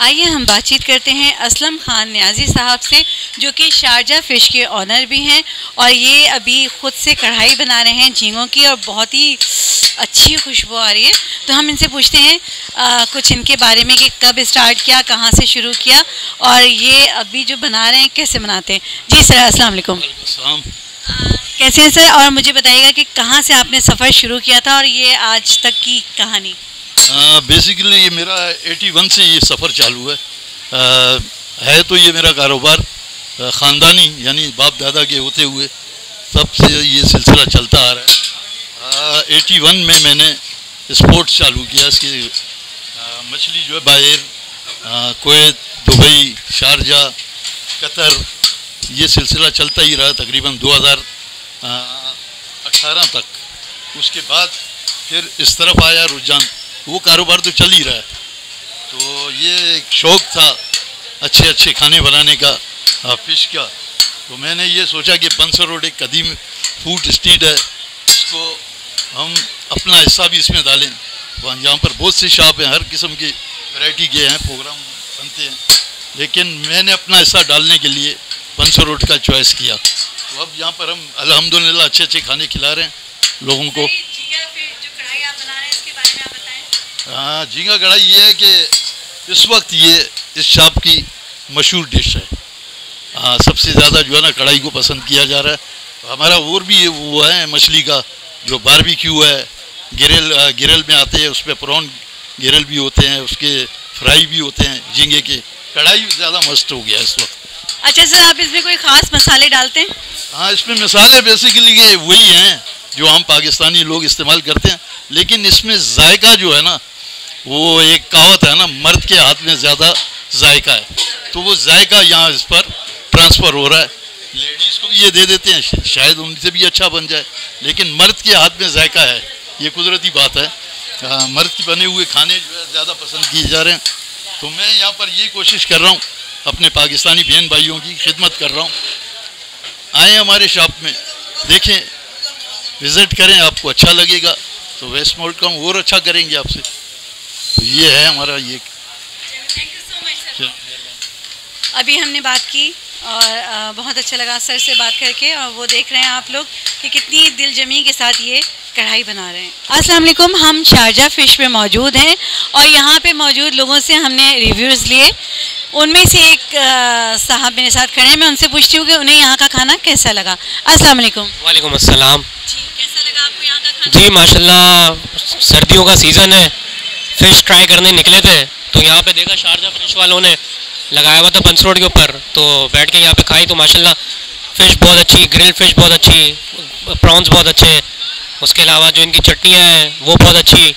आइए हम बातचीत करते हैं असलम खान न्याजी साहब से जो कि शारजा फ़िश के ऑनर भी हैं और ये अभी ख़ुद से कढ़ाई बना रहे हैं झींगों की और बहुत ही अच्छी खुशबू आ रही है। तो हम इनसे पूछते हैं आ, कुछ इनके बारे में कि कब स्टार्ट किया कहाँ से शुरू किया और ये अभी जो बना रहे हैं कैसे बनाते हैं। जी सर अस्सलाम कैसे हैं सर? और मुझे बताइएगा कि कहाँ से आपने सफ़र शुरू किया था और ये आज तक की कहानी। बेसिकली ये मेरा 81 से ये सफ़र चालू है। आ, है तो ये मेरा कारोबार ख़ानदानी यानी बाप दादा के होते हुए तब से ये सिलसिला चलता आ रहा है। एटी वन में मैंने स्पोर्ट्स चालू किया इसकी मछली जो है बाहर कोत दुबई शारजा कतर ये सिलसिला चलता ही रहा तकरीबन 2018 तक। उसके बाद फिर इस तरफ़ आया रुझान। वो कारोबार तो चल ही रहा है। तो ये एक शौक़ था अच्छे अच्छे खाने बनाने का फ़िश का। तो मैंने ये सोचा कि बंसर रोड एक कदीम फ़ूड स्ट्रीट है, इसको हम अपना हिस्सा भी इसमें डालें। वहाँ यहाँ पर बहुत से शॉप हैं, हर किस्म की वैरायटी के हैं, प्रोग्राम बनते हैं। लेकिन मैंने अपना हिस्सा डालने के लिए बंसर रोड का चॉइस किया। तो अब यहाँ पर हम अल्हम्दुलिल्लाह अच्छे अच्छे खाने खिला रहे हैं लोगों को। हाँ झींगा कढ़ाई ये है कि इस वक्त ये इस शॉप की मशहूर डिश है। हाँ सबसे ज़्यादा जो है ना कढ़ाई को पसंद किया जा रहा है। तो हमारा और भी वो है मछली का जो बारबेक्यू है गिरल गिरल में आते हैं उस पर प्रॉन गिरल भी होते हैं उसके फ्राई भी होते हैं झींगे के। कढ़ाई ज़्यादा मस्त हो गया इस वक्त। अच्छा सर आप इसमें कोई ख़ास मसाले डालते हैं? हाँ इसमें मसाले बेसिकली वही हैं जो हम पाकिस्तानी लोग इस्तेमाल करते हैं। लेकिन इसमें जायका जो है ना वो एक कहावत है ना मर्द के हाथ में ज़्यादा जायका है। तो वो जायका यहाँ इस पर ट्रांसफ़र हो रहा है। लेडीज़ को भी ये दे देते हैं शायद उनसे भी अच्छा बन जाए। लेकिन मर्द के हाथ में जायका है ये कुदरती बात है। आ, मर्द के बने हुए खाने जो है ज़्यादा पसंद किए जा रहे हैं। तो मैं यहाँ पर ये कोशिश कर रहा हूँ अपने पाकिस्तानी बहन भाइयों की खिदमत कर रहा हूँ। आए हमारे शॉप में देखें विज़िट करें आपको अच्छा लगेगा। तो वेस्ट मोल्ड का और अच्छा करेंगे आपसे। तो ये है हमारा ये। अभी हमने बात की और बहुत अच्छा लगा सर से बात करके और वो देख रहे हैं आप लोग कि कितनी दिल जमी के साथ ये कढ़ाई बना रहे हैं। अस्सलाम वालेकुम हम शारजा फ़िश में मौजूद हैं और यहाँ पे मौजूद लोगों से हमने रिव्यूज़ लिए। उनमें से एक साहब मेरे साथ खड़े हैं मैं उनसे पूछती हूँ कि उन्हें यहाँ का खाना कैसा लगा। अस्सलाम वालेकुम। वालेकुम अस्सलाम। कैसा लगा आपको यहाँ का खाना? जी माशाल्लाह सर्दियों का सीज़न है। फ़िश ट्राई करने निकले थे तो यहाँ पे देखा शारजा फ़िश वालों ने लगाया हुआ था पंच रोड के ऊपर तो बैठ के यहाँ पे खाई तो माशाल्लाह फ़िश बहुत अच्छी, ग्रिल फ़िश बहुत अच्छी, प्रॉन्स बहुत अच्छे, उसके अलावा जो इनकी चटनियाँ हैं, वो बहुत अच्छी,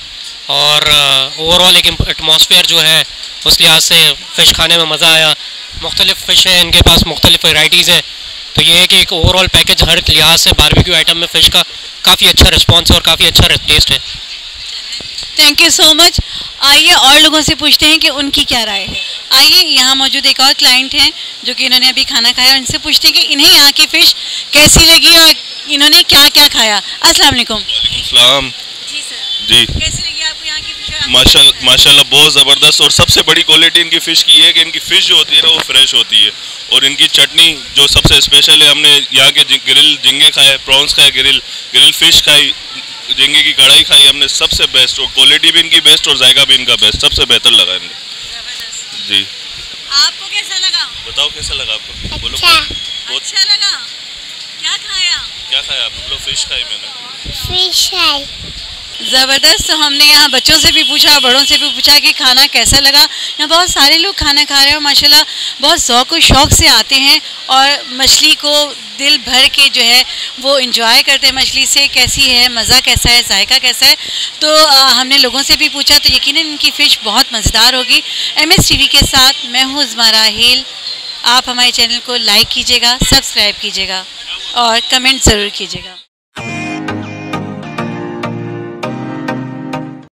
और ओवरऑल एक एटमॉस्फेयर जो है, उस लिहाज से फ़िश खाने में मज़ा आया। मुख्तलिफ़ फ़िश है, इनके पास मुख्तलिफ़ वैराइटीज़ हैं तो ये है कि एक ओवरऑल पैकेज हर लिहाज से बारबेक्यू आइटम में फ़िश का काफ़ी अच्छा रिस्पॉन्स है और काफ़ी अच्छा टेस्ट है। थैंक यू सो मच आइए और लोगों से पूछते हैं कि उनकी क्या राय है। आइए यहाँ मौजूद एक और क्लाइंट हैं जो कि इन्होंने अभी खाना खाया। उनसे पूछते हैं कि इन्हें यहाँ की फ़िश कैसी लगी और इन्होंने क्या क्या खाया? अस्सलाम वालेकुम। जी सर जी। कैसी लगी आपको यहाँ की फ़िश माशा माशाल्लाह बहुत ज़बरदस्त और सबसे बड़ी क्वालिटी इनकी फ़िश की है कि इनकी फ़िश जो होती है ना वो फ्रेश होती है। और इनकी चटनी जो सबसे स्पेशल है हमने यहाँ के ग्रिल झिंगे खाए प्रॉन्स खाए ग्रिल ग्रिल फ़िश खाई। झींगे की कढ़ाई खाई हमने सबसे बेस्ट और क्वालिटी भी इनकी बेस्ट और जायका भी इनका बेस्ट सबसे बेहतर लगा इनको। जी। आपको कैसा लगा? बताओ कैसा लगा आपको? बोलो अच्छा, बहुत अच्छा लगा? क्या खाया? क्या खाया आप? बोलो फ़िश खाई मैंने। फ़िश खाई। ज़बरदस्त हमने यहाँ बच्चों से भी पूछा बड़ों से भी पूछा कि खाना कैसा लगा। यहाँ बहुत सारे लोग खाना खा रहे हैं और माशाल्लाह बहुत ज़ौक शौक़ से आते हैं और मछली को दिल भर के जो है वो इंजॉय करते हैं। मछली से कैसी है मज़ा कैसा है जायका कैसा है? तो आ, हमने लोगों से भी पूछा तो यकीन इनकी फ़िश बहुत मज़ेदार होगी। एम एस के साथ मैं हूँ ज़मारा हिल। आप हमारे चैनल को लाइक कीजिएगा सब्सक्राइब कीजिएगा और कमेंट ज़रूर कीजिएगा।